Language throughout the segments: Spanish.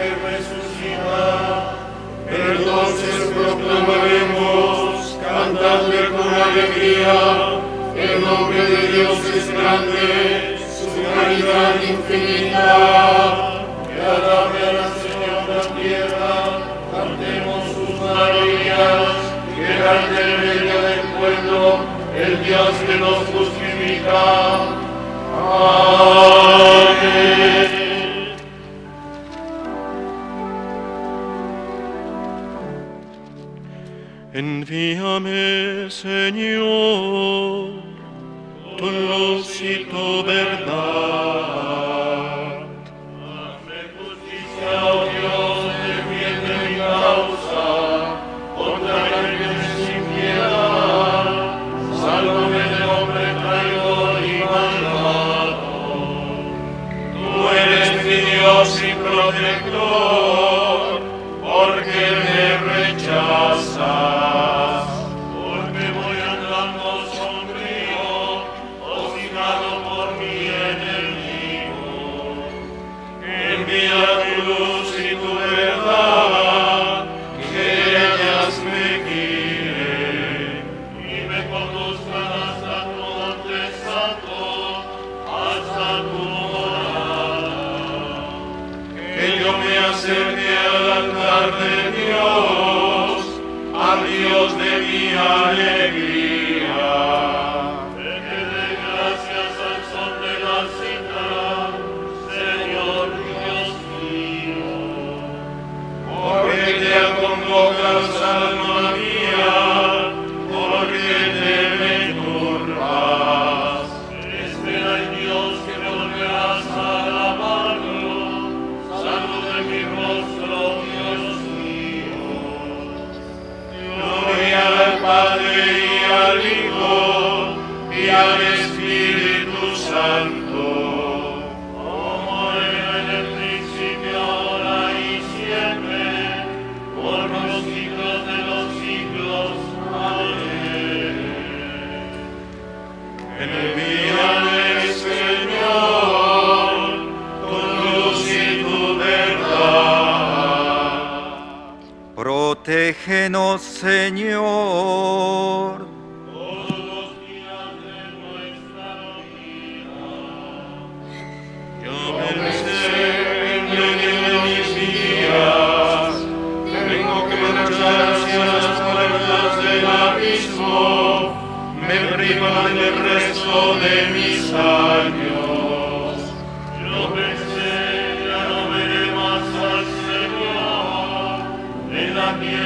que resucita. Entonces proclamaremos, cantadle con alegría, el nombre de Dios es grande, su caridad infinita. Que alabe al Señor la tierra, cantemos sus maravillas, que grande el medio del pueblo, el Dios que nos justifica. Amén. Seigneur.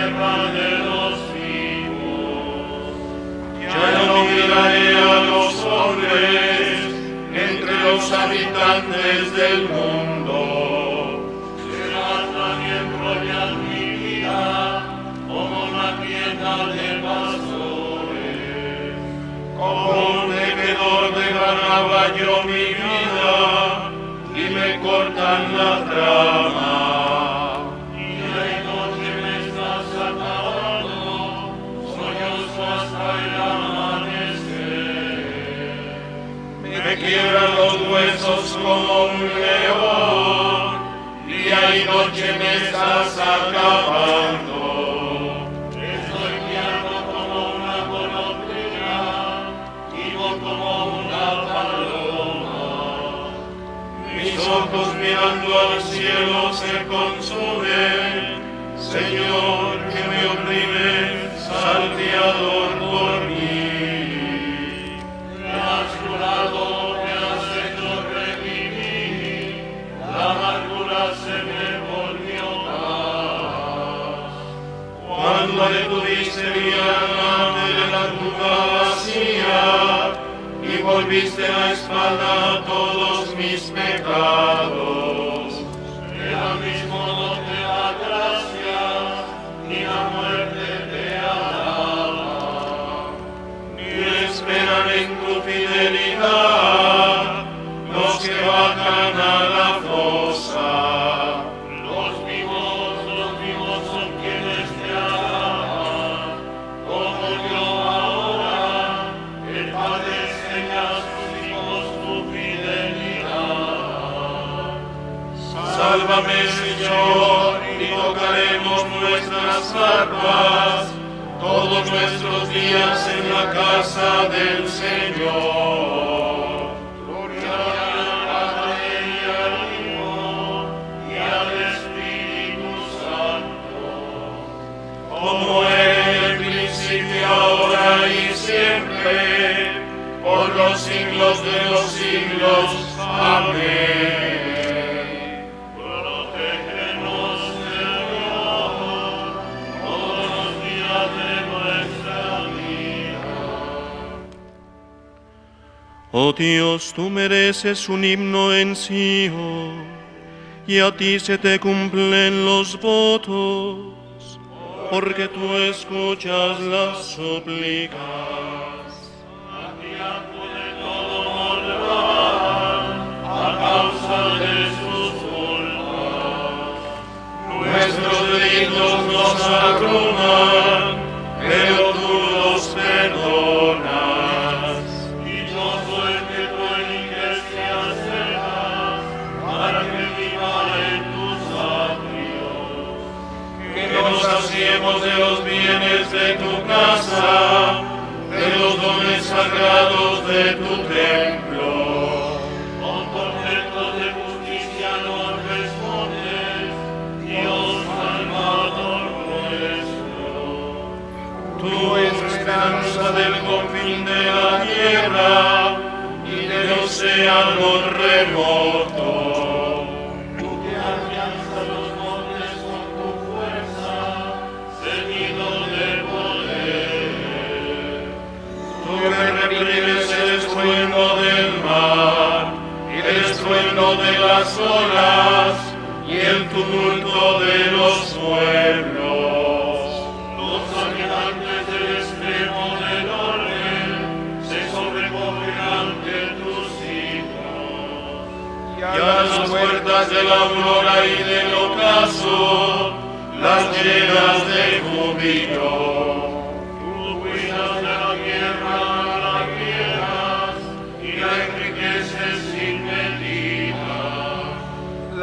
Tierra de los vivos. Ya no miraré a los hombres entre los habitantes del mundo. Será también royal mi vida, como una tienda de pastores. Como un tejedor de ganaba yo mi vida y me cortan la trama. Quiebran los huesos como un león, día y noche me estás acabando. Estoy tierno como una golondrina, vivo como una paloma. Mis ojos mirando al cielo se consumen, Señor, que me oprimen, salteador volviste la espalda a todos mis pecados. Nuestras arpas todos nuestros días en la casa del Señor. Gloria al Padre y al Hijo y al Espíritu Santo. como en el principio, ahora y siempre, por los siglos de los siglos. Amén. Oh Dios, tú mereces un himno en Sion, y a ti se te cumplen los votos, porque tú escuchas las súplicas. de todo mortal a causa de sus culpas. Nuestros delitos nos abruman, de los bienes de tu casa, de los dones sagrados de tu templo. Con conceptos de justicia nos respondes, Dios Salvador nuestro. Tú esperanza del confín de la tierra y de los océanos remotos. De las olas y el tumulto de los pueblos. Los habitantes del extremo del orden se sobrecogen ante tus hijos. Y a las puertas de la aurora y del ocaso, las llenas de júbilo.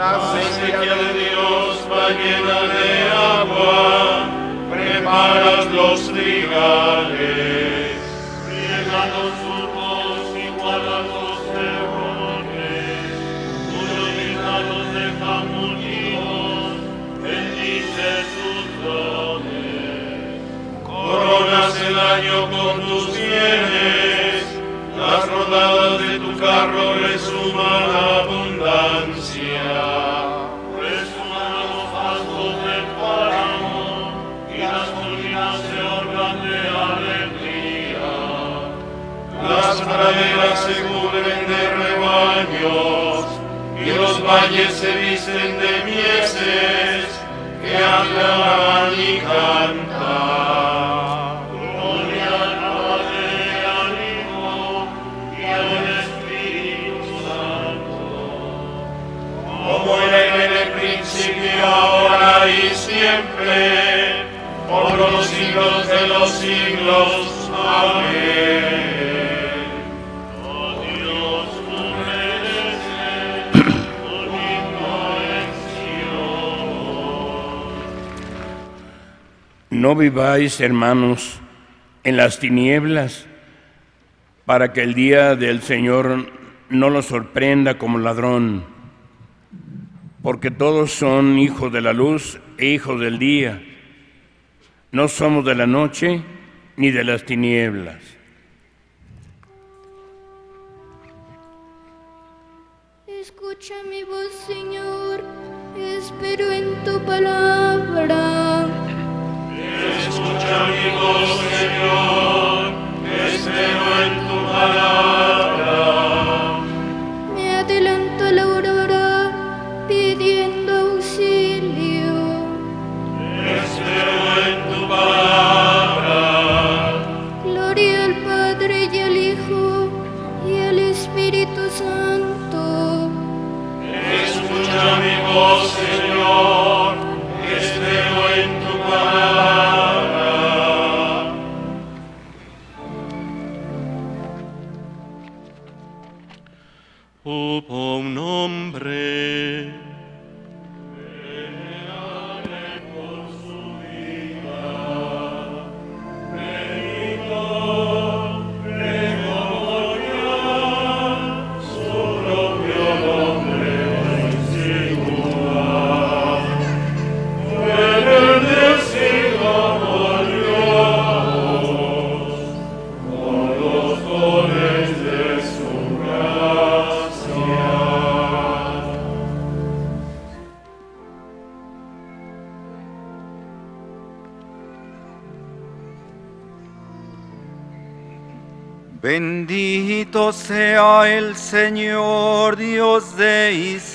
La sequía de Dios va llena de agua, preparas los trigales. Riega los surcos, iguala los terrones, cuyos visados dejan unidos, bendice sus dones. Coronas el año con tus bienes, las rodadas de tu carro resuman praderas se cubren de rebaños y los valles se visten de mieses que hablan y cantan. No viváis, hermanos, en las tinieblas, para que el día del Señor no los sorprenda como ladrón, porque todos son hijos de la luz e hijos del día. No somos de la noche ni de las tinieblas. Escucha mi voz, Señor, espero en tu palabra. Escucha mi voz, Señor, espero en tu palabra.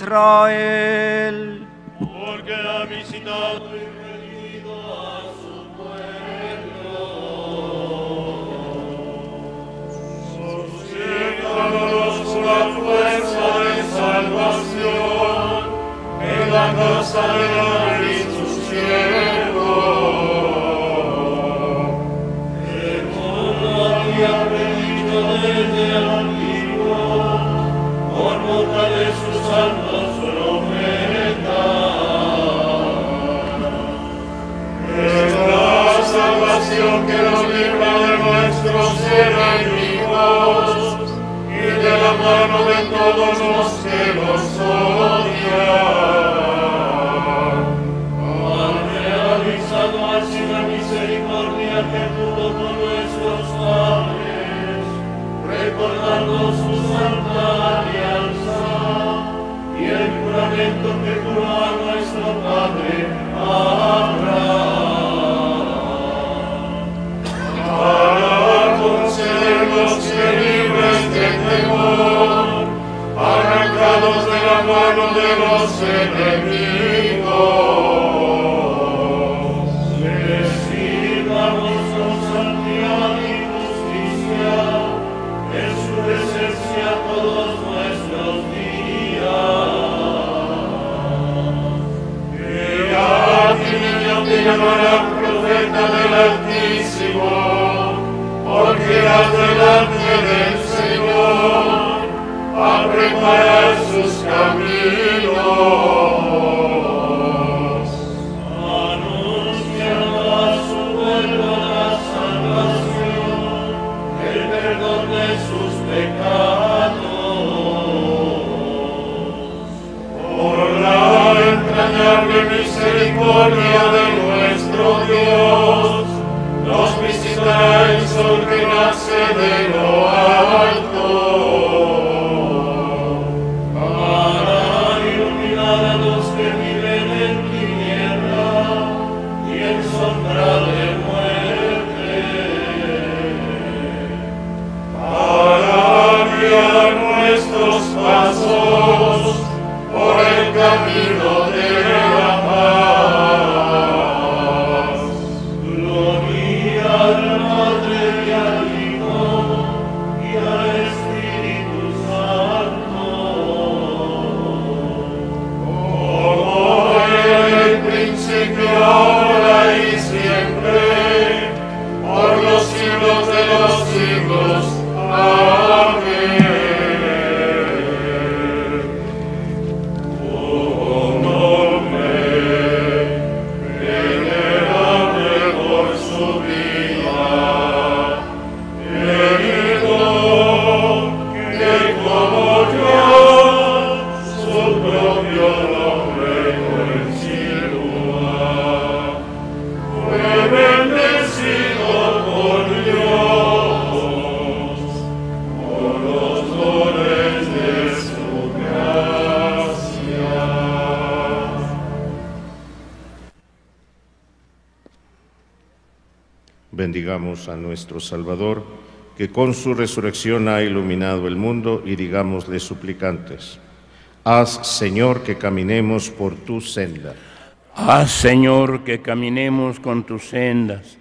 Israel. Porque ha visitado y redimido a su pueblo. Suscrítanos la fuerza de salvación en la casa de David, su nuestro Salvador, que con su resurrección ha iluminado el mundo, y digámosle suplicantes, haz, Señor, que caminemos por tu senda. Haz, Señor, que caminemos con tus sendas.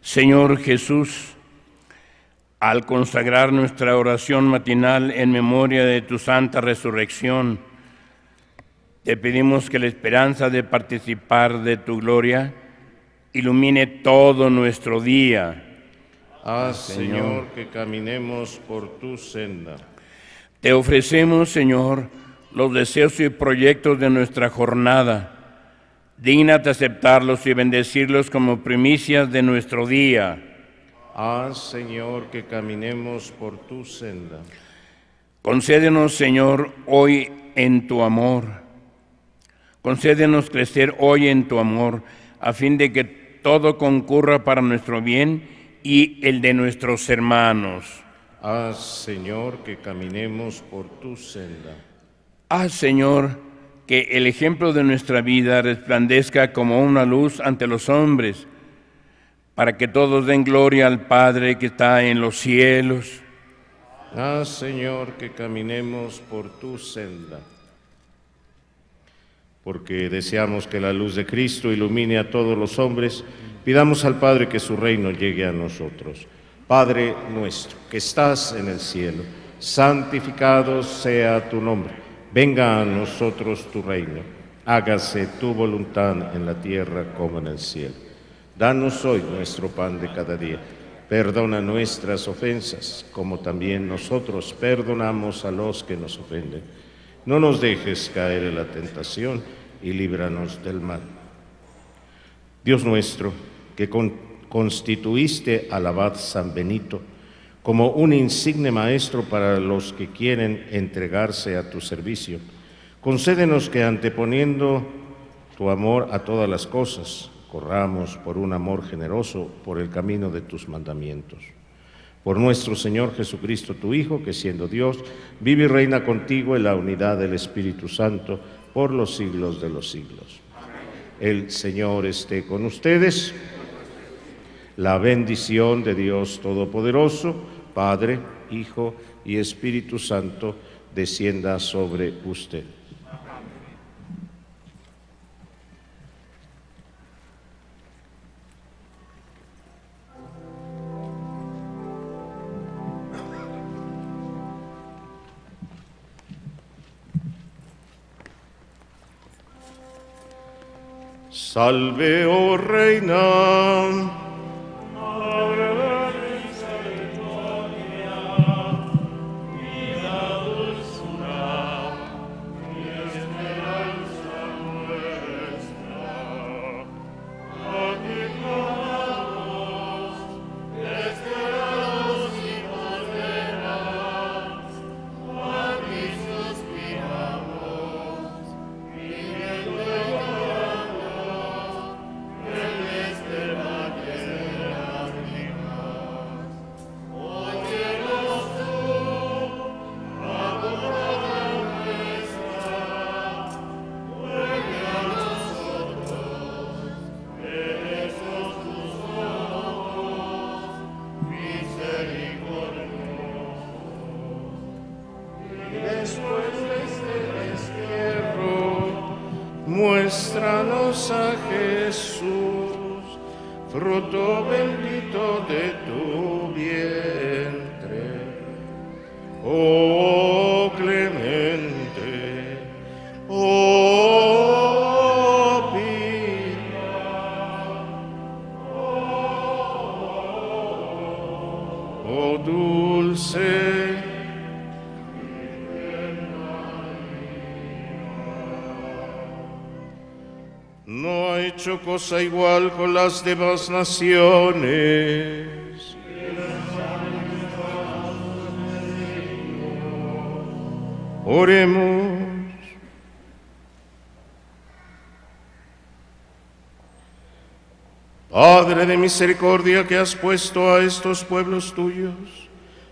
Señor Jesús, al consagrar nuestra oración matinal en memoria de tu santa resurrección, te pedimos que la esperanza de participar de tu gloria ilumine todo nuestro día. Haz, Señor. Señor, que caminemos por tu senda. Te ofrecemos, Señor, los deseos y proyectos de nuestra jornada. Dígnate aceptarlos y bendecirlos como primicias de nuestro día. Haz, Señor, que caminemos por tu senda. Concédenos, Señor, hoy en tu amor. Concédenos crecer hoy en tu amor, a fin de que todo concurra para nuestro bien y el de nuestros hermanos. Haz, Señor, que caminemos por tu senda. Haz, Señor, que el ejemplo de nuestra vida resplandezca como una luz ante los hombres, para que todos den gloria al Padre que está en los cielos. Haz, Señor, que caminemos por tu senda. Porque deseamos que la luz de Cristo ilumine a todos los hombres, pidamos al Padre que su reino llegue a nosotros. Padre nuestro, que estás en el cielo, santificado sea tu nombre. Venga a nosotros tu reino. Hágase tu voluntad en la tierra como en el cielo. Danos hoy nuestro pan de cada día. Perdona nuestras ofensas, como también nosotros perdonamos a los que nos ofenden. No nos dejes caer en la tentación y líbranos del mal. Dios nuestro, que con- constituiste al abad San Benito como un insigne maestro para los que quieren entregarse a tu servicio, concédenos que anteponiendo tu amor a todas las cosas, corramos por un amor generoso por el camino de tus mandamientos. Por nuestro Señor Jesucristo, tu Hijo, que siendo Dios, vive y reina contigo en la unidad del Espíritu Santo por los siglos de los siglos. El Señor esté con ustedes. La bendición de Dios Todopoderoso, Padre, Hijo y Espíritu Santo, descienda sobre usted. Salve, oh Reina. Igual con las demás naciones. Oremos. Padre de misericordia que has puesto a estos pueblos tuyos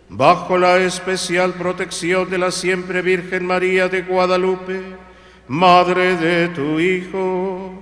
bajo la especial protección de la siempre Virgen María de Guadalupe, Madre de tu Hijo,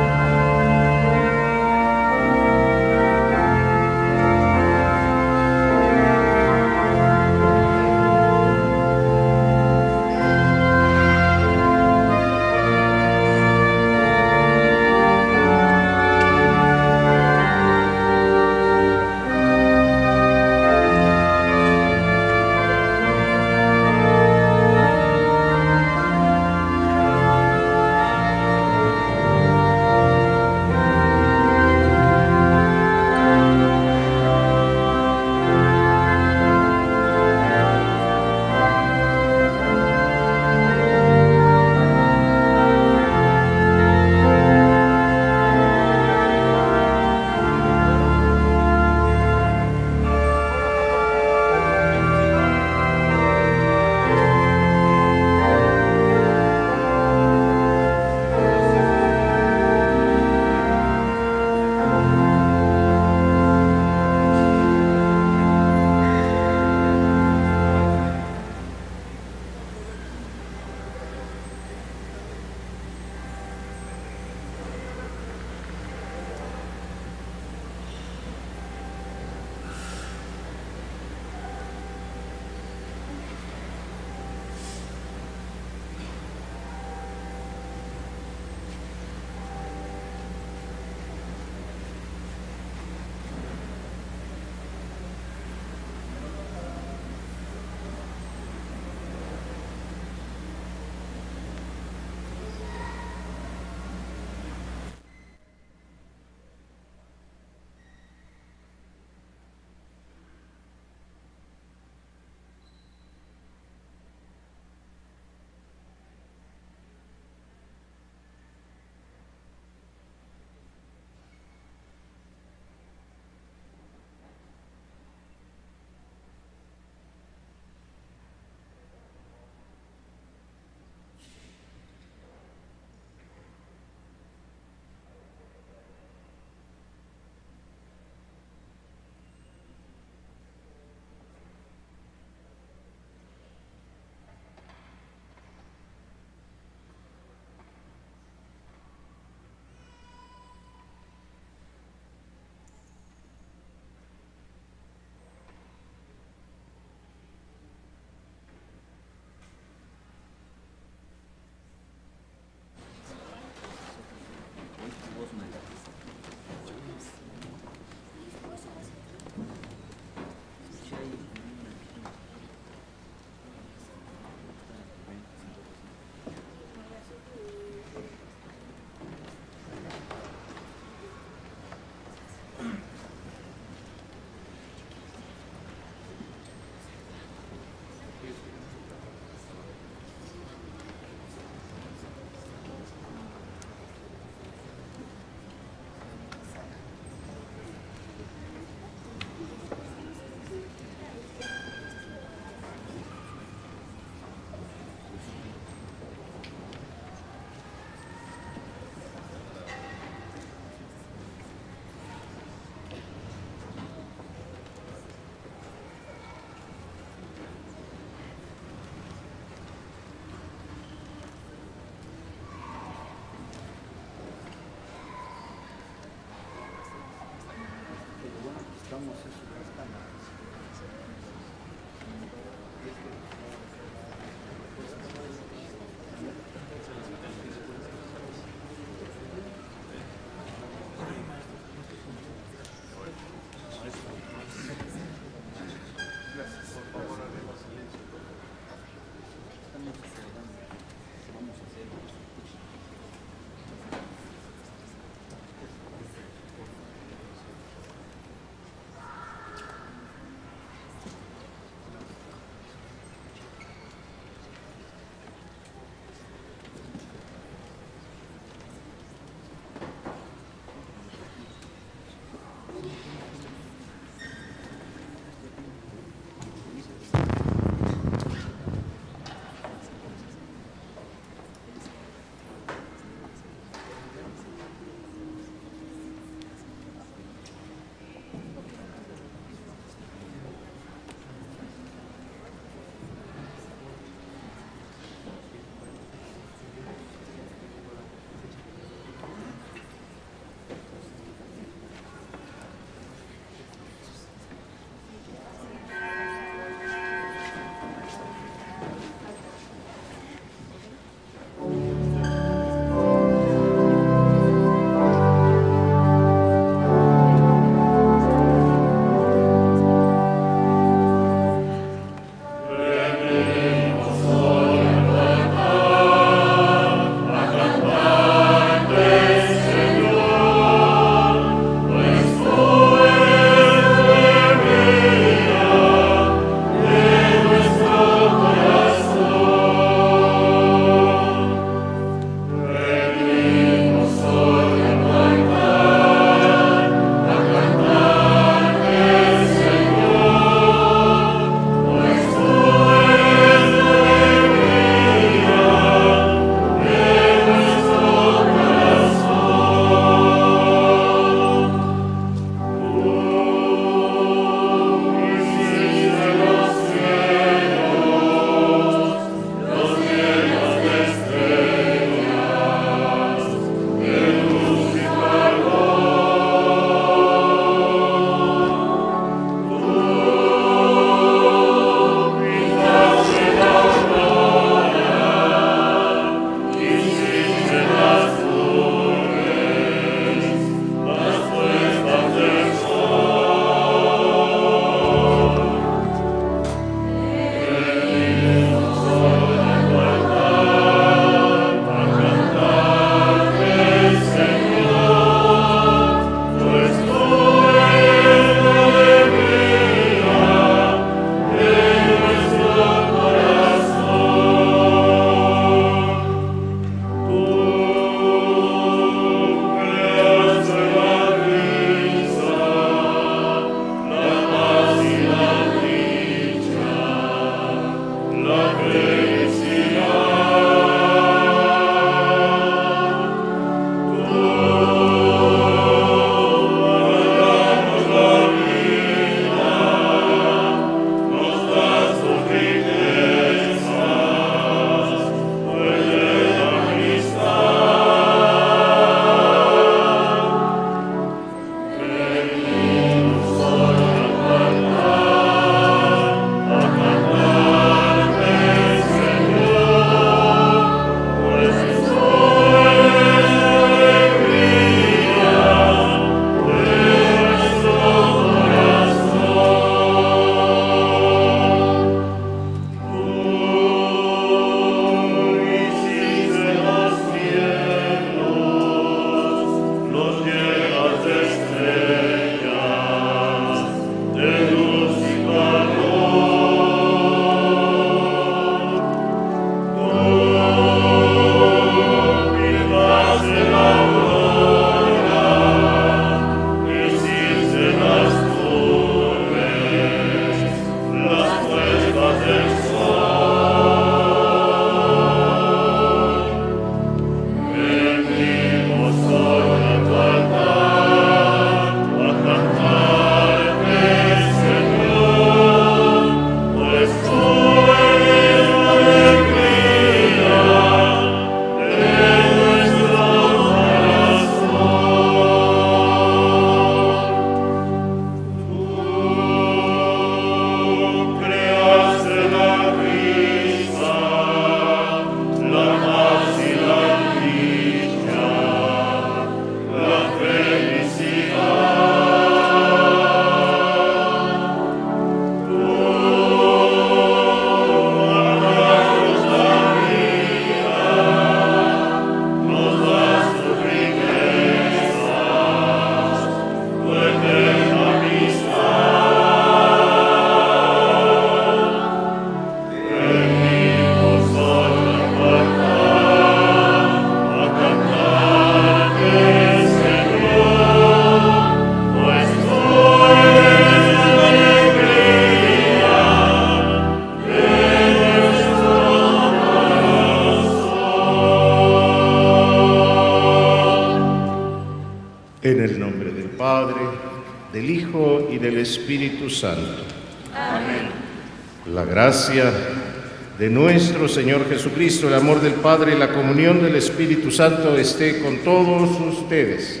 Jesucristo, el amor del Padre y la comunión del Espíritu Santo esté con todos ustedes.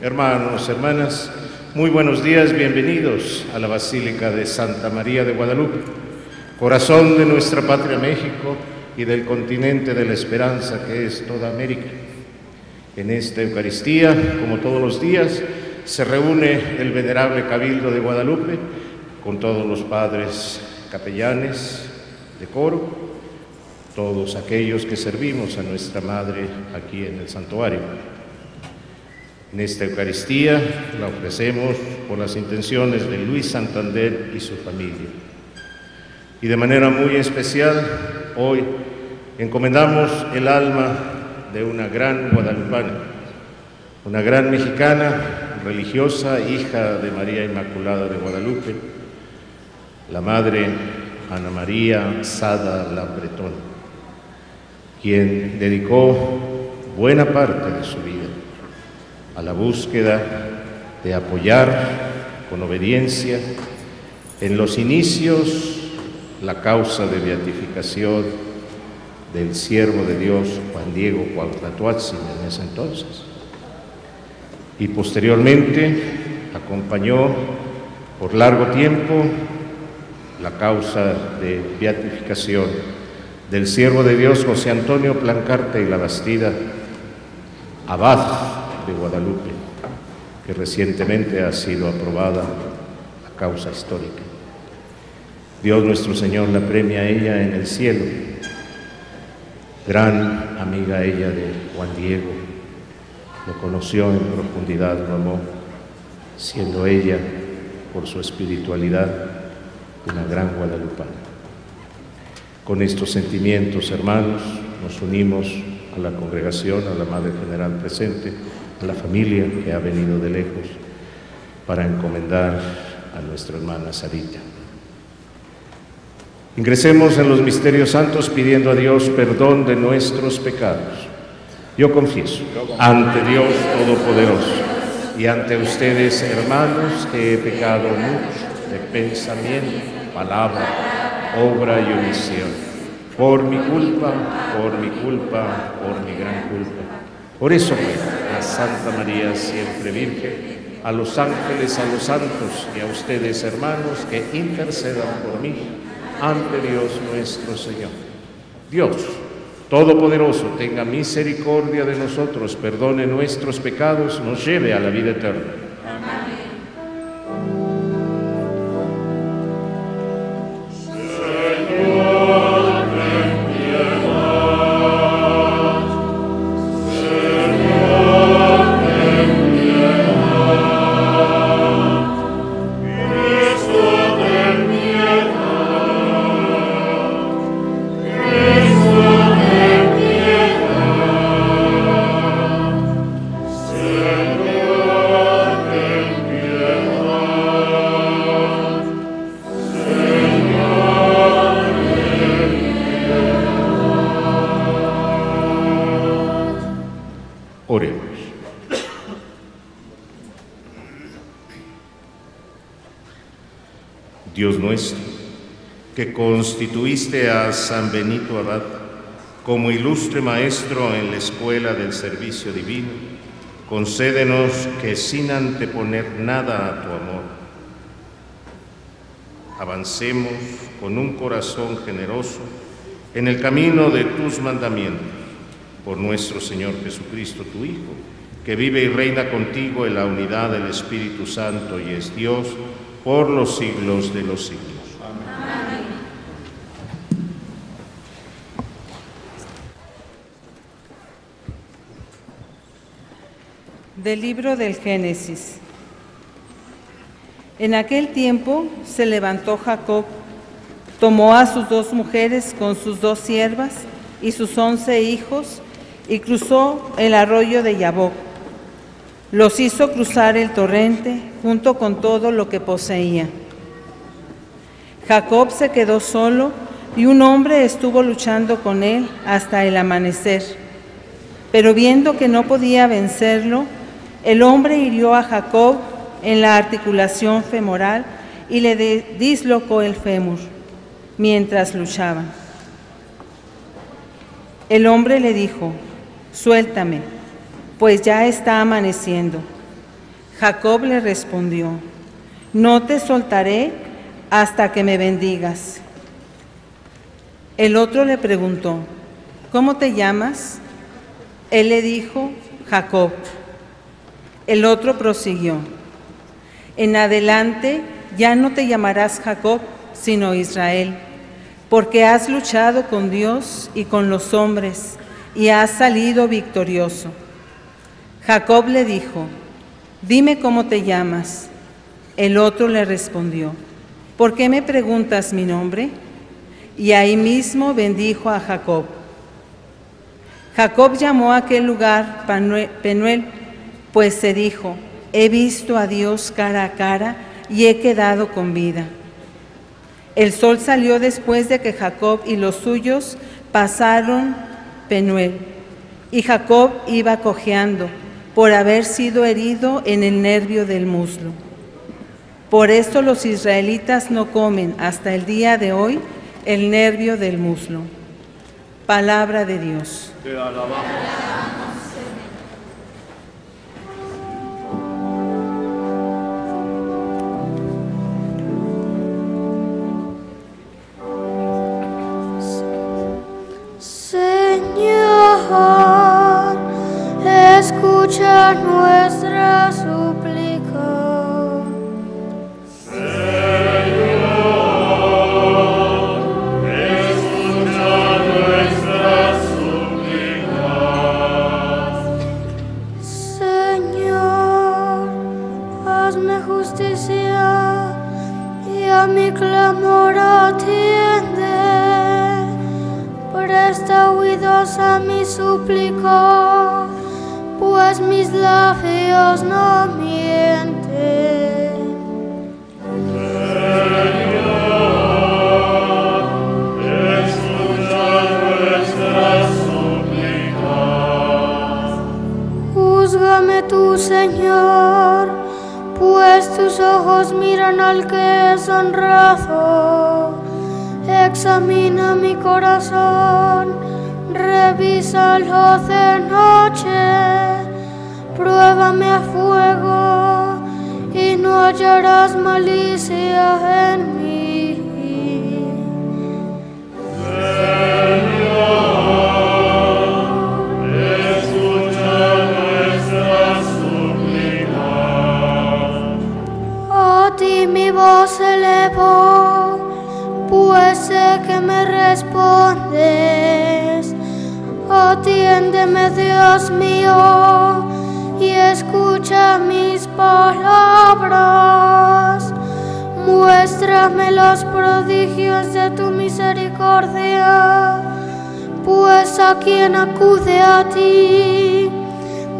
Hermanos, hermanas, muy buenos días, bienvenidos a la Basílica de Santa María de Guadalupe, corazón de nuestra patria México y del continente de la esperanza que es toda América. En esta Eucaristía, como todos los días, se reúne el venerable Cabildo de Guadalupe con todos los padres capellanes de coro, todos aquellos que servimos a nuestra Madre aquí en el santuario. En esta Eucaristía la ofrecemos por las intenciones de Luis Santander y su familia. Y de manera muy especial, hoy encomendamos el alma de una gran guadalupana, una gran mexicana, religiosa, hija de María Inmaculada de Guadalupe, la madre Ana María Sada Lambretón, quien dedicó buena parte de su vida a la búsqueda de apoyar con obediencia en los inicios la causa de beatificación del siervo de Dios Juan Diego Cuauhtlatoatzin en ese entonces. Y posteriormente acompañó por largo tiempo la causa de beatificación del siervo de Dios José Antonio Plancarte y la Bastida, abad de Guadalupe, que recientemente ha sido aprobada la causa histórica. Dios nuestro Señor la premia a ella en el cielo, gran amiga ella de Juan Diego, lo conoció en profundidad, lo amó, siendo ella, por su espiritualidad, una gran guadalupana. Con estos sentimientos, hermanos, nos unimos a la congregación, a la Madre General presente, a la familia que ha venido de lejos, para encomendar a nuestra hermana Sarita. Ingresemos en los misterios santos pidiendo a Dios perdón de nuestros pecados. Yo confieso ante Dios Todopoderoso y ante ustedes, hermanos, que he pecado mucho de pensamiento palabra, obra y omisión. Por mi culpa, por mi culpa, por mi gran culpa. Por eso, pues, a Santa María, siempre Virgen, a los ángeles, a los santos y a ustedes, hermanos, que intercedan por mí ante Dios nuestro Señor. Dios, Todopoderoso, tenga misericordia de nosotros, perdone nuestros pecados, nos lleve a la vida eterna. Constituiste a San Benito Abad como ilustre maestro en la escuela del servicio divino, concédenos que sin anteponer nada a tu amor, avancemos con un corazón generoso en el camino de tus mandamientos, por nuestro Señor Jesucristo, tu Hijo, que vive y reina contigo en la unidad del Espíritu Santo y es Dios por los siglos de los siglos. Del libro del Génesis. En aquel tiempo se levantó Jacob, tomó a sus dos mujeres con sus dos siervas y sus once hijos y cruzó el arroyo de Yaboc. Los hizo cruzar el torrente junto con todo lo que poseía. Jacob se quedó solo y un hombre estuvo luchando con él hasta el amanecer. Pero viendo que no podía vencerlo, El hombre hirió a Jacob en la articulación femoral y le dislocó el fémur mientras luchaban. El hombre le dijo, suéltame, pues ya está amaneciendo. Jacob le respondió, no te soltaré hasta que me bendigas. El otro le preguntó, ¿cómo te llamas? Él le dijo, Jacob. El otro prosiguió, en adelante ya no te llamarás Jacob, sino Israel, porque has luchado con Dios y con los hombres y has salido victorioso. Jacob le dijo, dime cómo te llamas. El otro le respondió, ¿por qué me preguntas mi nombre? Y ahí mismo bendijo a Jacob. Jacob llamó a aquel lugar Penuel, pues se dijo, he visto a Dios cara a cara y he quedado con vida. El sol salió después de que Jacob y los suyos pasaron Penuel, y Jacob iba cojeando por haber sido herido en el nervio del muslo. Por esto los israelitas no comen hasta el día de hoy el nervio del muslo. Palabra de Dios. escucha A mi súplica pues mis labios no mienten. Señor, escucha nuestras súplicas. Júzgame tú, Señor, pues tus ojos miran al que es honrado. Examina mi corazón, revísalo de noche pruébame a fuego y no hallarás malicia en mí. Señor, escucha nuestras súplicas. A ti mi voz elevo, pues sé que me respondes. Atiéndeme, Dios mío, y escucha mis palabras. Muéstrame los prodigios de tu misericordia, pues a quien acude a ti,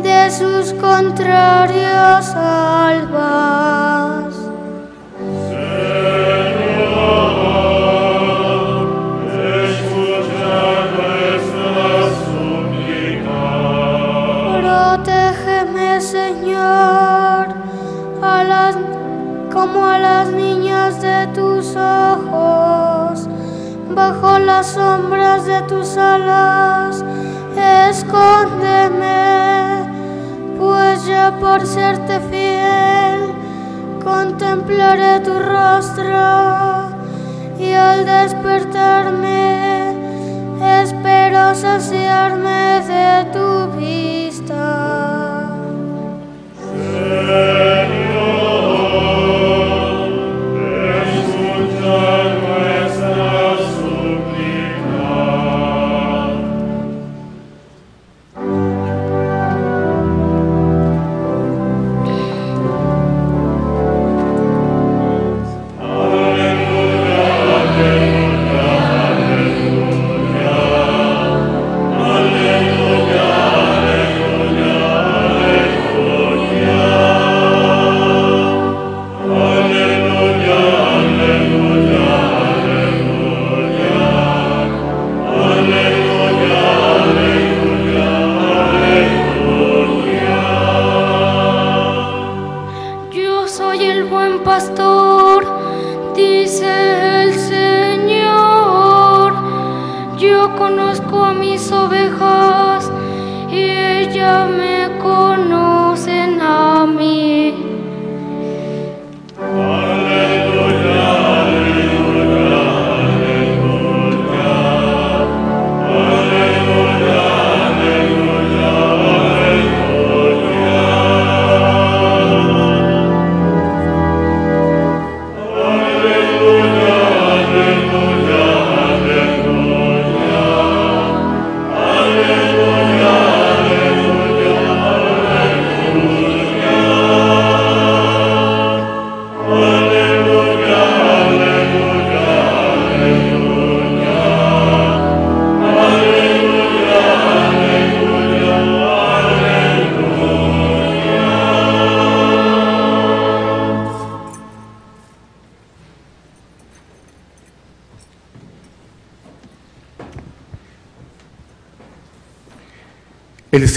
de sus contrarios salvas. Como a las niñas de tus ojos, bajo las sombras de tus alas, escóndeme, pues ya por serte fiel, contemplaré tu rostro y al despertarme espero saciarme de tu vista.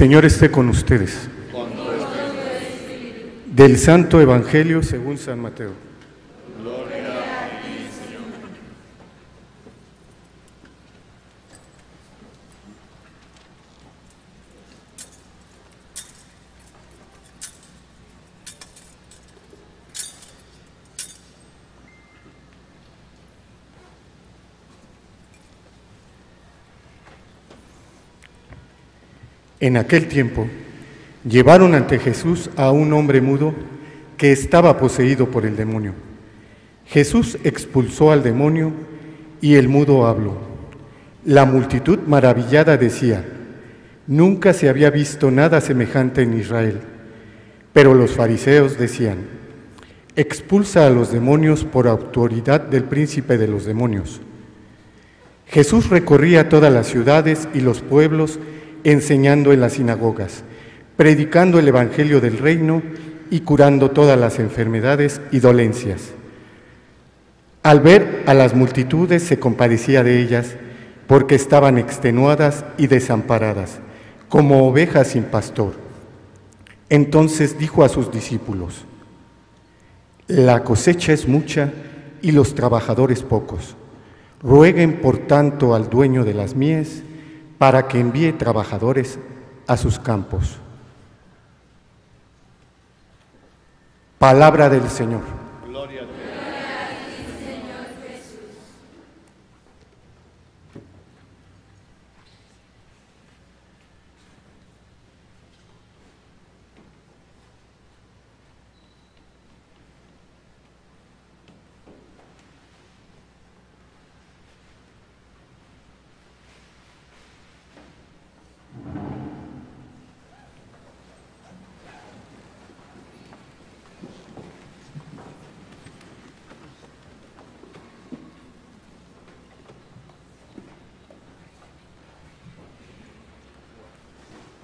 Señor esté con ustedes. Del Santo Evangelio según San Mateo. En aquel tiempo llevaron ante Jesús a un hombre mudo que estaba poseído por el demonio. Jesús expulsó al demonio y el mudo habló. La multitud maravillada decía, nunca se había visto nada semejante en Israel. Pero los fariseos decían, expulsa a los demonios por autoridad del príncipe de los demonios. Jesús recorría todas las ciudades y los pueblos, enseñando en las sinagogas, predicando el Evangelio del reino y curando todas las enfermedades y dolencias. Al ver a las multitudes se compadecía de ellas, porque estaban extenuadas y desamparadas, como ovejas sin pastor. Entonces dijo a sus discípulos, La cosecha es mucha y los trabajadores pocos. Rueguen por tanto al dueño de las mies para que envíe trabajadores a sus campos. Palabra del Señor.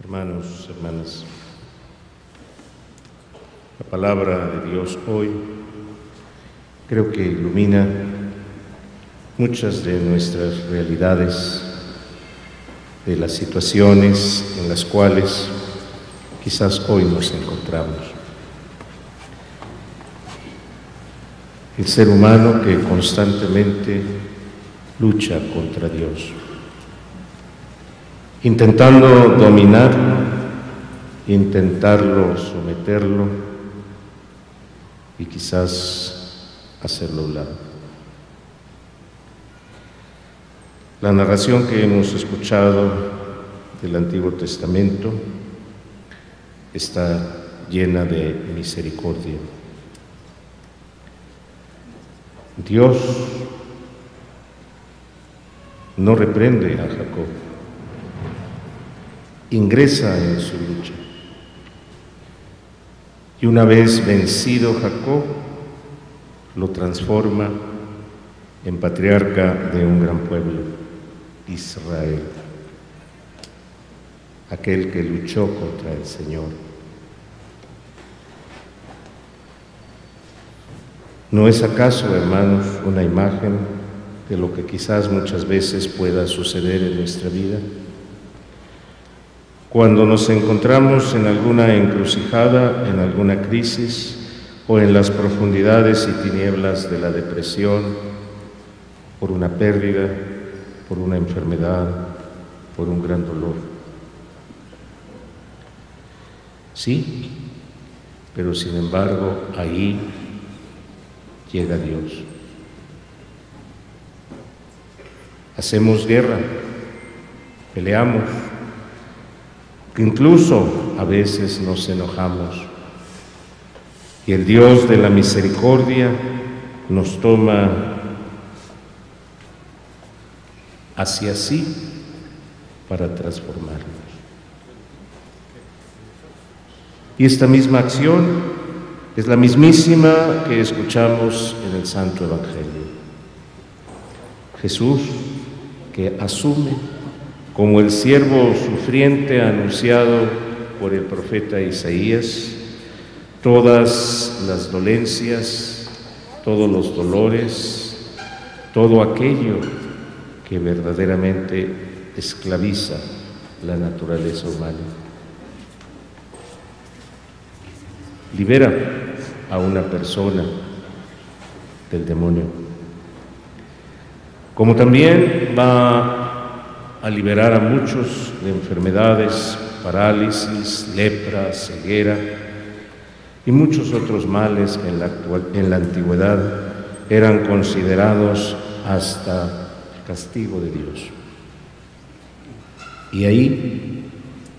Hermanos, hermanas, la palabra de Dios hoy creo que ilumina muchas de nuestras realidades, de las situaciones en las cuales quizás hoy nos encontramos. El ser humano que constantemente lucha contra Dios intentando dominarlo, intentarlo someterlo y quizás hacerlo a un lado. La narración que hemos escuchado del Antiguo Testamento está llena de misericordia. Dios no reprende a Jacob ingresa en su lucha. Y una vez vencido Jacob, lo transforma en patriarca de un gran pueblo, Israel, aquel que luchó contra el Señor. ¿No es acaso, hermanos, una imagen de lo que quizás muchas veces pueda suceder en nuestra vida? Cuando nos encontramos en alguna encrucijada, en alguna crisis, o en las profundidades y tinieblas de la depresión, por una pérdida, por una enfermedad, por un gran dolor. Sí, pero sin embargo ahí llega Dios. Hacemos guerra, peleamos, incluso a veces nos enojamos. Y el Dios de la misericordia nos toma hacia sí para transformarnos. Y esta misma acción es la mismísima que escuchamos en el Santo Evangelio. Jesús que asume como el siervo sufriente anunciado por el profeta Isaías todas las dolencias, todos los dolores, todo aquello que verdaderamente esclaviza la naturaleza humana. Libera a una persona del demonio. Como también va a liberar a muchos de enfermedades, parálisis, lepra, ceguera y muchos otros males que en la, en la antigüedad eran considerados hasta castigo de Dios. Y ahí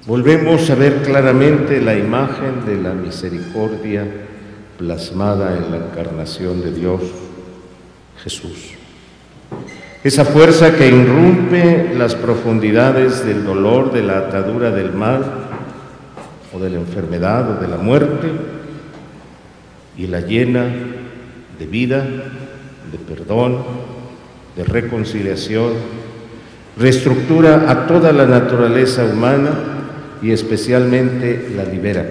volvemos a ver claramente la imagen de la misericordia plasmada en la encarnación de Dios, Jesús. Esa fuerza que irrumpe las profundidades del dolor, de la atadura del mal, o de la enfermedad, o de la muerte, y la llena de vida, de perdón, de reconciliación, reestructura a toda la naturaleza humana y especialmente la libera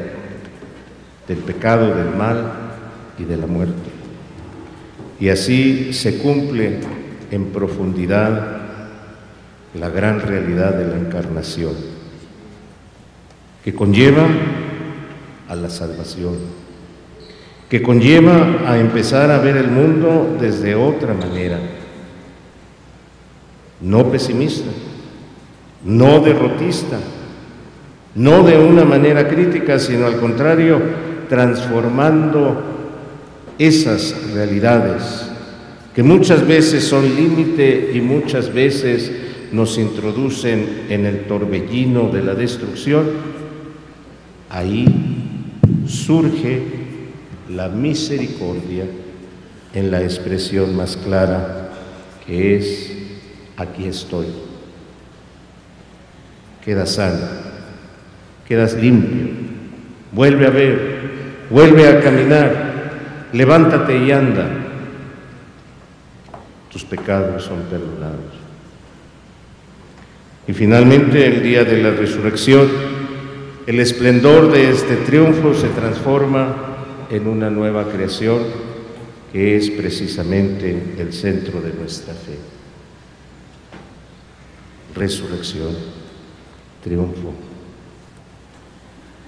del pecado, del mal y de la muerte. Y así se cumple en profundidad la gran realidad de la encarnación, que conlleva a la salvación, que conlleva a empezar a ver el mundo desde otra manera, no pesimista, no derrotista, no de una manera crítica, sino al contrario, transformando esas realidades que muchas veces son límite y muchas veces nos introducen en el torbellino de la destrucción, ahí surge la misericordia en la expresión más clara que es aquí estoy. Quedas sano, quedas limpio, vuelve a ver, vuelve a caminar, levántate y anda. Tus pecados son perdonados. Y finalmente el día de la resurrección, el esplendor de este triunfo se transforma en una nueva creación que es precisamente el centro de nuestra fe resurrección, triunfo,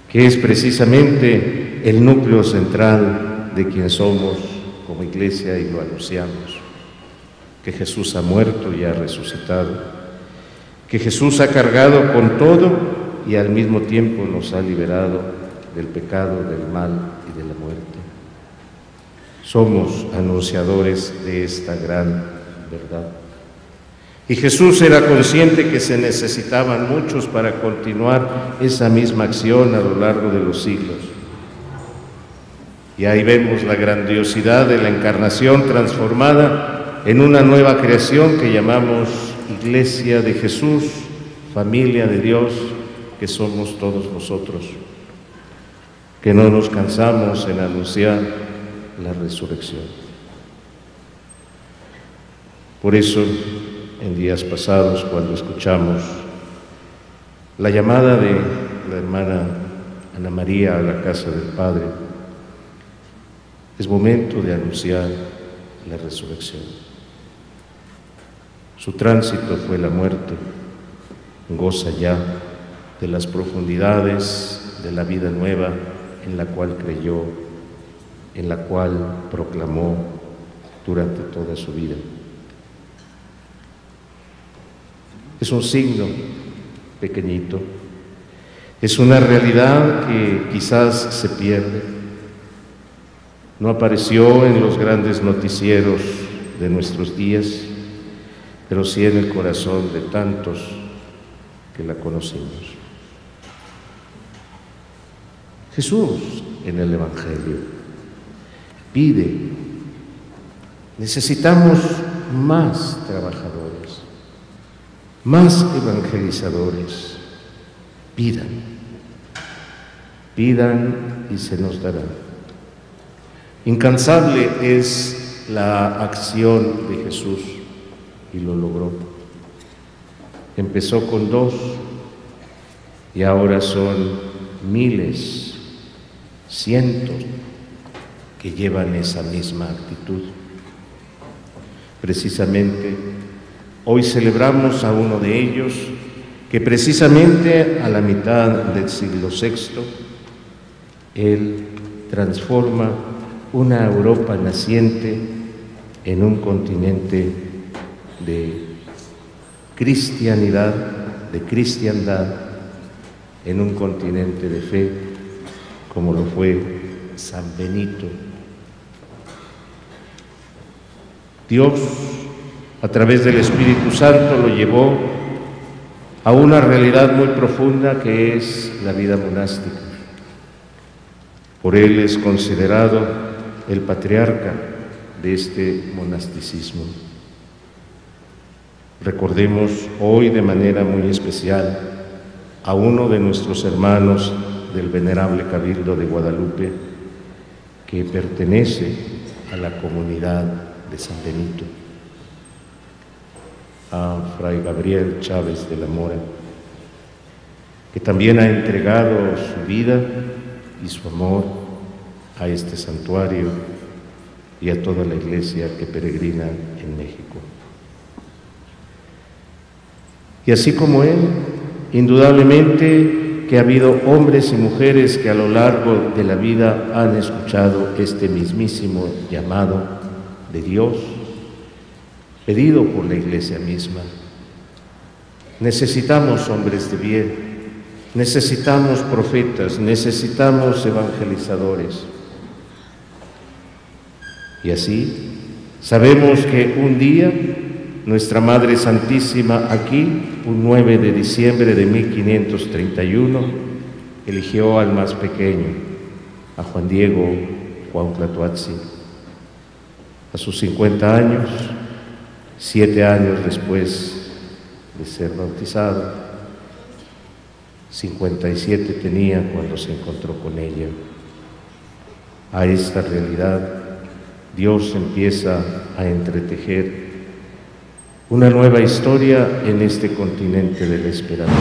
que es precisamente el núcleo central de quien somos como iglesia y lo anunciamos, que Jesús ha muerto y ha resucitado, que Jesús ha cargado con todo y al mismo tiempo nos ha liberado del pecado, del mal y de la muerte. Somos anunciadores de esta gran verdad. Y Jesús era consciente que se necesitaban muchos para continuar esa misma acción a lo largo de los siglos. Y ahí vemos la grandiosidad de la encarnación transformada en una nueva creación que llamamos Iglesia de Jesús, familia de Dios, que somos todos nosotros, que no nos cansamos en anunciar la resurrección. Por eso en días pasados cuando escuchamos la llamada de la hermana Ana María a la casa del Padre. Es momento de anunciar la resurrección. Su tránsito fue la muerte, goza ya de las profundidades de la vida nueva en la cual creyó en la cual proclamó durante toda su vida. Es un signo pequeñito, es una realidad que quizás se pierde. No apareció en los grandes noticieros de nuestros días, pero sí en el corazón de tantos que la conocimos. Jesús en el Evangelio pide, necesitamos más trabajadores, más evangelizadores. Pidan, pidan y se nos dará. Incansable es la acción de Jesús y lo logró. Empezó con dos y ahora son miles, cientos que llevan esa misma actitud. Precisamente hoy celebramos a uno de ellos que precisamente a la mitad del siglo VI, él transforma una Europa naciente en un continente de cristianidad, de cristiandad, en un continente de fe, como lo fue San Benito. Dios, a través del Espíritu Santo, lo llevó a una realidad muy profunda que es la vida monástica. Por él es considerado el patriarca de este monasticismo. Recordemos hoy de manera muy especial a uno de nuestros hermanos del venerable Cabildo de Guadalupe que pertenece a la comunidad de San Benito, a Fray Gabriel Chávez de la Mora, que también ha entregado su vida y su amor a este santuario y a toda la iglesia que peregrina en México. Y así como él, indudablemente que ha habido hombres y mujeres que a lo largo de la vida han escuchado este mismísimo llamado de Dios, pedido por la iglesia misma. Necesitamos hombres de bien, necesitamos profetas, necesitamos evangelizadores. Y así sabemos que un día nuestra Madre Santísima aquí, un 9 de diciembre de 1531, eligió al más pequeño, a Juan Diego Juan Clatuazzi. A sus 50 años, siete años después de ser bautizado, 57 tenía cuando se encontró con ella. A esta realidad Dios empieza a entretejer una nueva historia en este continente de la esperanza.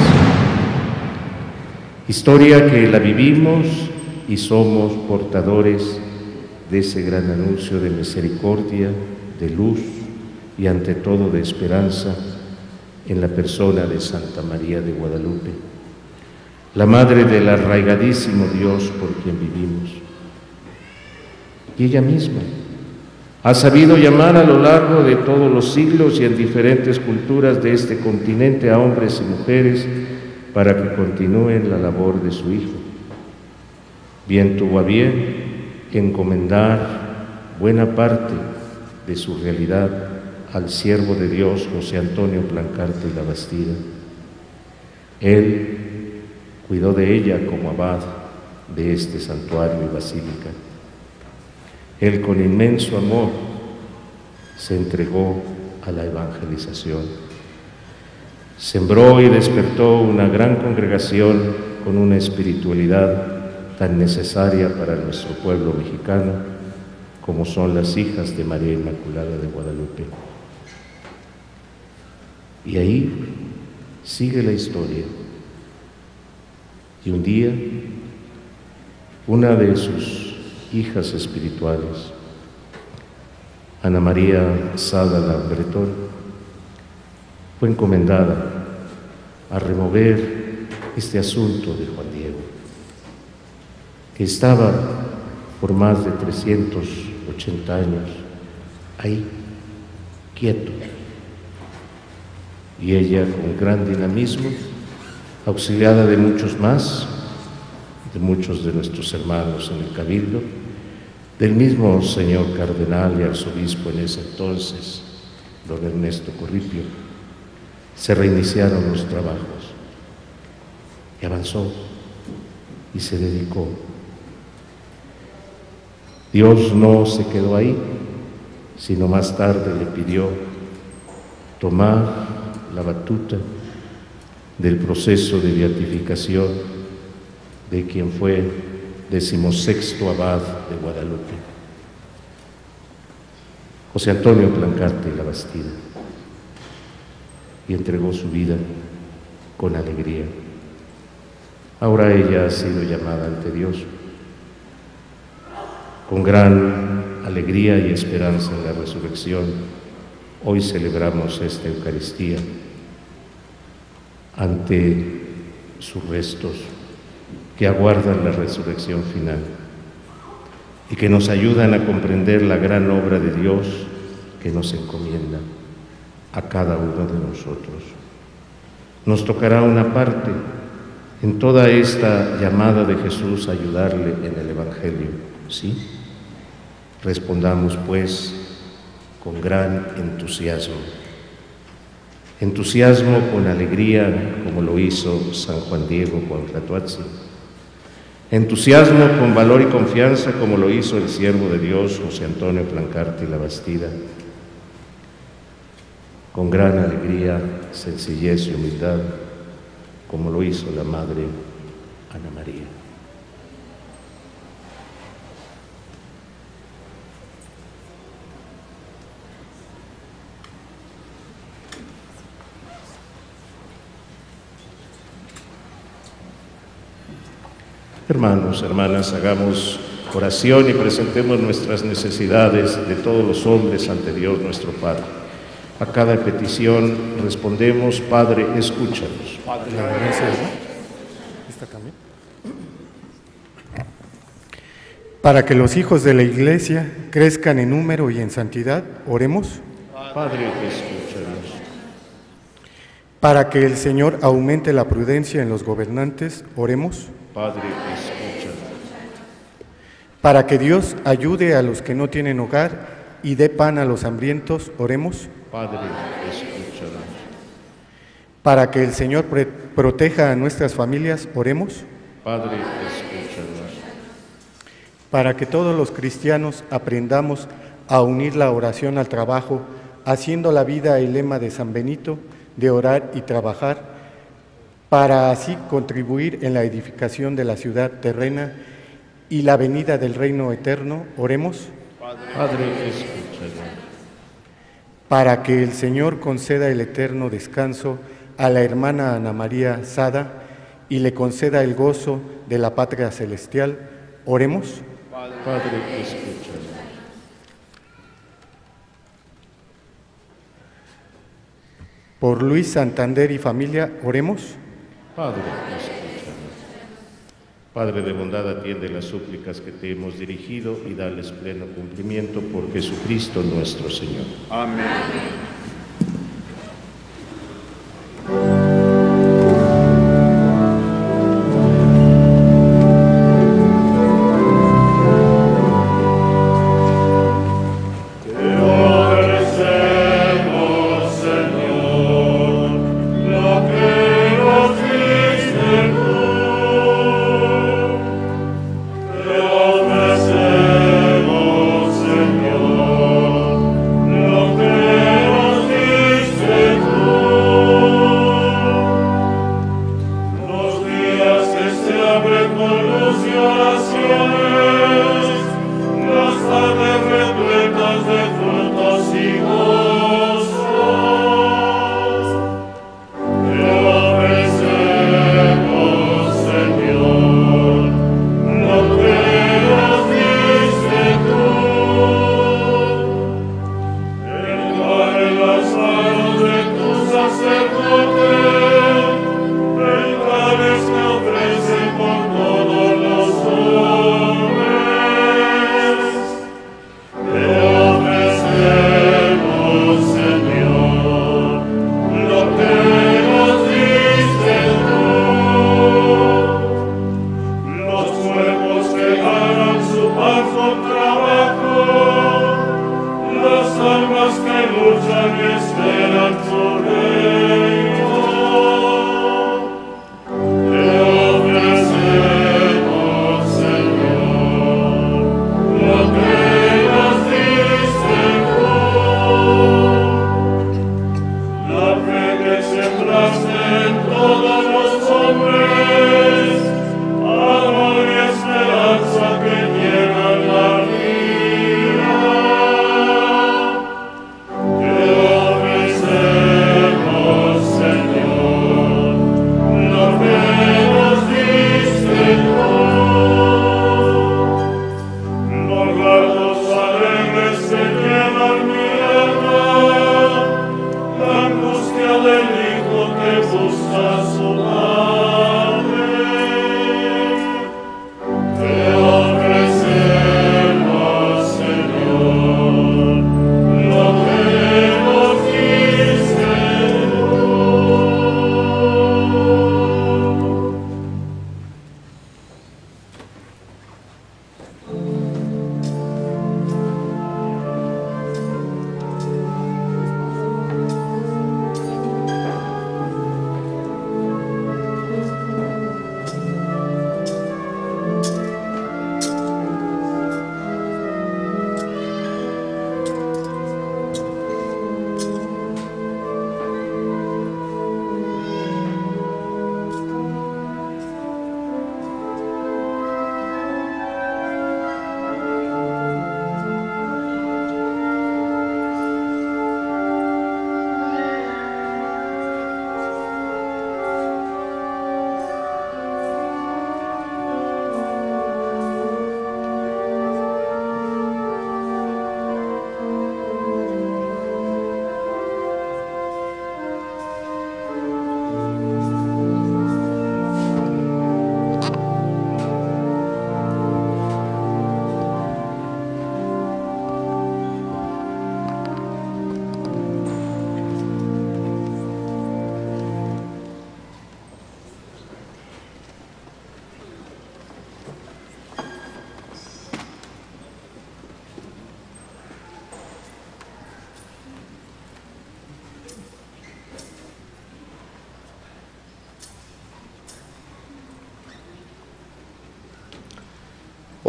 Historia que la vivimos y somos portadores de ese gran anuncio de misericordia, de luz y ante todo de esperanza en la persona de Santa María de Guadalupe, la Madre del arraigadísimo Dios por quien vivimos. Y ella misma, ha sabido llamar a lo largo de todos los siglos y en diferentes culturas de este continente a hombres y mujeres para que continúen la labor de su Hijo. Bien tuvo a bien encomendar buena parte de su realidad al siervo de Dios José Antonio Plancarte y la Bastida. Él cuidó de ella como abad de este santuario y basílica. Él con inmenso amor se entregó a la evangelización. Sembró y despertó una gran congregación con una espiritualidad tan necesaria para nuestro pueblo mexicano como son las hijas de María Inmaculada de Guadalupe. Y ahí sigue la historia. Y un día, una de sus hijas espirituales. Ana María Sada Bretón fue encomendada a remover este asunto de Juan Diego, que estaba por más de 380 años, ahí, quieto. Y ella con gran dinamismo, auxiliada de muchos más, de muchos de nuestros hermanos en el Cabildo, del mismo señor cardenal y arzobispo en ese entonces, don Ernesto Corripio, se reiniciaron los trabajos y avanzó y se dedicó. Dios no se quedó ahí, sino más tarde le pidió tomar la batuta del proceso de beatificación de quien fue decimosexto abad de Guadalupe, José Antonio Plancarte y la Bastida, y entregó su vida con alegría. Ahora ella ha sido llamada ante Dios con gran alegría y esperanza en la resurrección. Hoy celebramos esta Eucaristía ante sus restos que aguardan la resurrección final y que nos ayudan a comprender la gran obra de Dios que nos encomienda a cada uno de nosotros. Nos tocará una parte en toda esta llamada de Jesús a ayudarle en el Evangelio, ¿sí? Respondamos pues con gran entusiasmo. Entusiasmo con alegría, como lo hizo San Juan Diego Juan Tlatuazzi Entusiasmo con valor y confianza como lo hizo el siervo de Dios José Antonio Plancarte y la Bastida. Con gran alegría, sencillez y humildad como lo hizo la Madre Ana María. Hermanos, hermanas, hagamos oración y presentemos nuestras necesidades de todos los hombres ante Dios nuestro Padre. A cada petición respondemos, Padre, escúchanos. Padre, Para que los hijos de la Iglesia crezcan en número y en santidad, oremos. Padre, escúchanos. Para que el Señor aumente la prudencia en los gobernantes, oremos. Padre, escúchanos. Para que Dios ayude a los que no tienen hogar y dé pan a los hambrientos, oremos. Padre, escúchanos. Para que el Señor proteja a nuestras familias, oremos. Padre, escúchanos. Para que todos los cristianos aprendamos a unir la oración al trabajo, haciendo la vida el lema de San Benito de orar y trabajar para así contribuir en la edificación de la ciudad terrena y la venida del reino eterno, oremos. Padre. Para que el Señor conceda el eterno descanso a la hermana Ana María Sada y le conceda el gozo de la patria celestial, oremos. Padre. Por Luis Santander y familia, oremos. Padre, Padre de bondad, atiende las súplicas que te hemos dirigido y dales pleno cumplimiento por Jesucristo nuestro Señor. Amén. Ora sento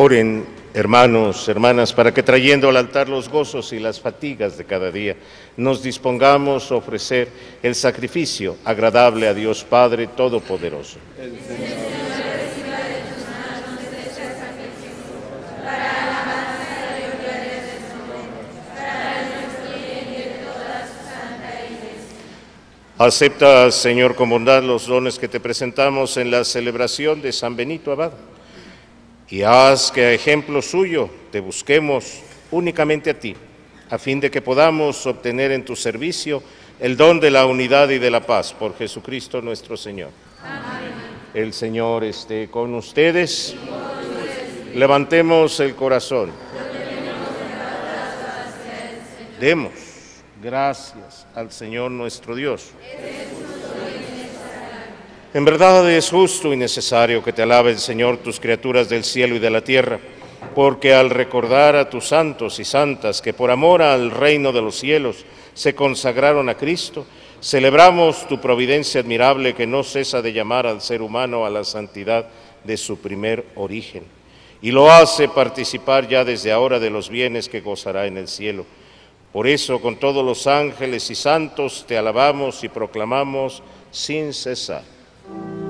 Oren, hermanos, hermanas, para que trayendo al altar los gozos y las fatigas de cada día, nos dispongamos a ofrecer el sacrificio agradable a Dios Padre Todopoderoso. Acepta, Señor, con bondad los dones que te presentamos en la celebración de San Benito Abad y haz que a ejemplo suyo te busquemos únicamente a ti, a fin de que podamos obtener en tu servicio el don de la unidad y de la paz por Jesucristo nuestro Señor. Amén. El Señor esté con ustedes. Levantemos el corazón. Demos gracias al Señor nuestro Dios. En verdad es justo y necesario que te alaben, Señor, tus criaturas del cielo y de la tierra, porque al recordar a tus santos y santas que por amor al reino de los cielos se consagraron a Cristo, celebramos tu providencia admirable que no cesa de llamar al ser humano a la santidad de su primer origen, y lo hace participar ya desde ahora de los bienes que gozará en el cielo por eso con todos los ángeles y santos te alabamos y proclamamos sin cesar. Thank you.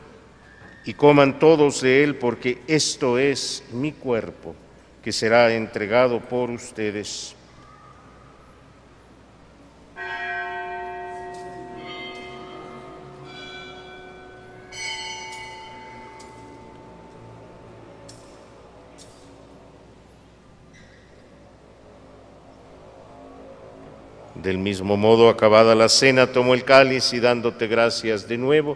y coman todos de él, porque esto es mi cuerpo, que será entregado por ustedes. Del mismo modo, acabada la cena, tomó el cáliz y dándote gracias de nuevo,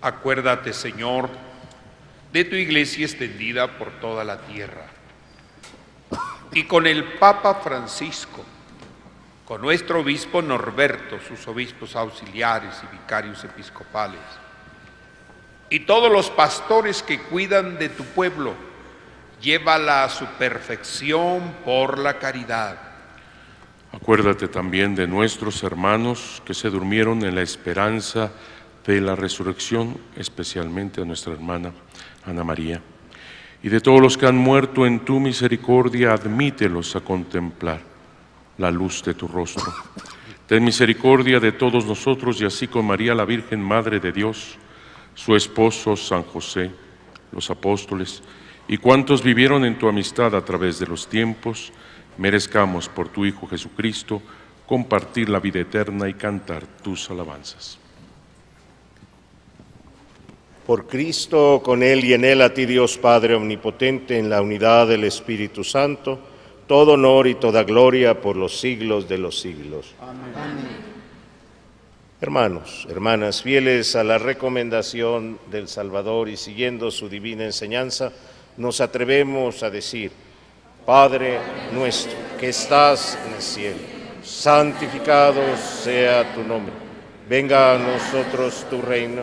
Acuérdate, Señor, de tu iglesia extendida por toda la tierra. Y con el Papa Francisco, con nuestro obispo Norberto, sus obispos auxiliares y vicarios episcopales, y todos los pastores que cuidan de tu pueblo, llévala a su perfección por la caridad. Acuérdate también de nuestros hermanos que se durmieron en la esperanza de la resurrección, especialmente a nuestra hermana Ana María. Y de todos los que han muerto en tu misericordia, admítelos a contemplar la luz de tu rostro. Ten misericordia de todos nosotros y así con María la Virgen, Madre de Dios, su esposo San José, los apóstoles y cuantos vivieron en tu amistad a través de los tiempos, merezcamos por tu Hijo Jesucristo compartir la vida eterna y cantar tus alabanzas. Por Cristo, con Él y en Él, a ti Dios Padre Omnipotente, en la unidad del Espíritu Santo, todo honor y toda gloria por los siglos de los siglos. Amén. Hermanos, hermanas, fieles a la recomendación del Salvador y siguiendo su divina enseñanza, nos atrevemos a decir, Padre nuestro que estás en el cielo, santificado sea tu nombre, venga a nosotros tu reino,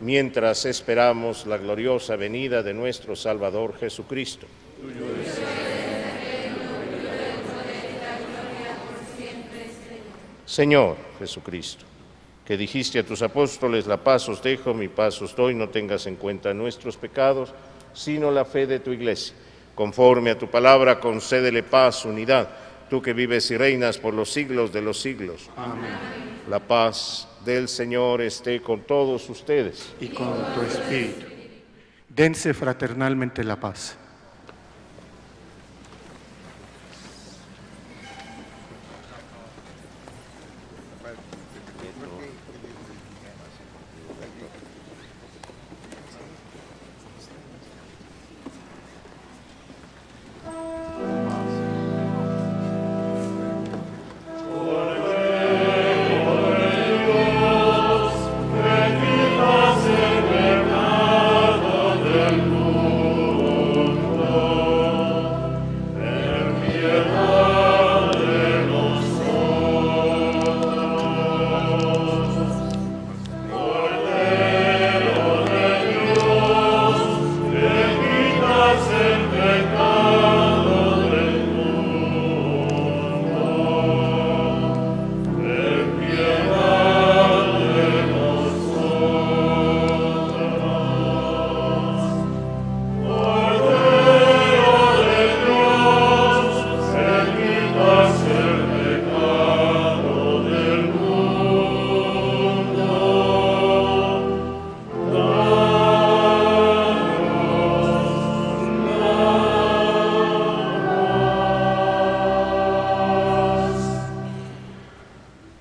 mientras esperamos la gloriosa venida de nuestro Salvador Jesucristo. Señor Jesucristo, que dijiste a tus apóstoles, la paz os dejo, mi paz os doy, no tengas en cuenta nuestros pecados, sino la fe de tu iglesia. Conforme a tu palabra, concédele paz, unidad, tú que vives y reinas por los siglos de los siglos. Amén. La paz del Señor esté con todos ustedes. Y con tu espíritu. Dense fraternalmente la paz.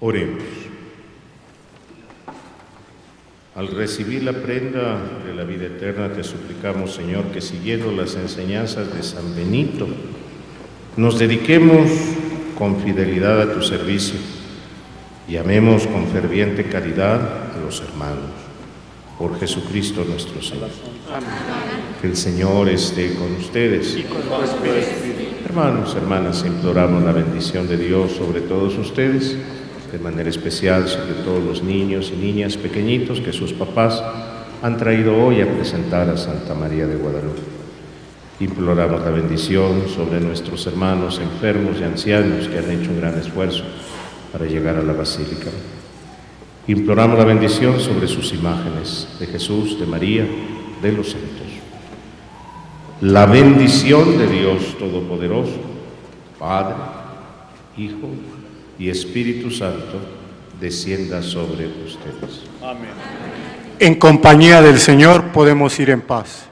Oremos. Al recibir la prenda de la vida eterna, te suplicamos, Señor, que siguiendo las enseñanzas de San Benito, nos dediquemos con fidelidad a tu servicio y amemos con ferviente caridad a los hermanos. Por Jesucristo nuestro Señor. Que el Señor esté con ustedes. Hermanos, hermanas, imploramos la bendición de Dios sobre todos ustedes, de manera especial sobre todos los niños y niñas pequeñitos que sus papás han traído hoy a presentar a Santa María de Guadalupe. Imploramos la bendición sobre nuestros hermanos enfermos y ancianos que han hecho un gran esfuerzo para llegar a la basílica. Imploramos la bendición sobre sus imágenes de Jesús, de María, de los santos. La bendición de Dios Todopoderoso, Padre, Hijo y Espíritu Santo, descienda sobre ustedes. En compañía del Señor podemos ir en paz.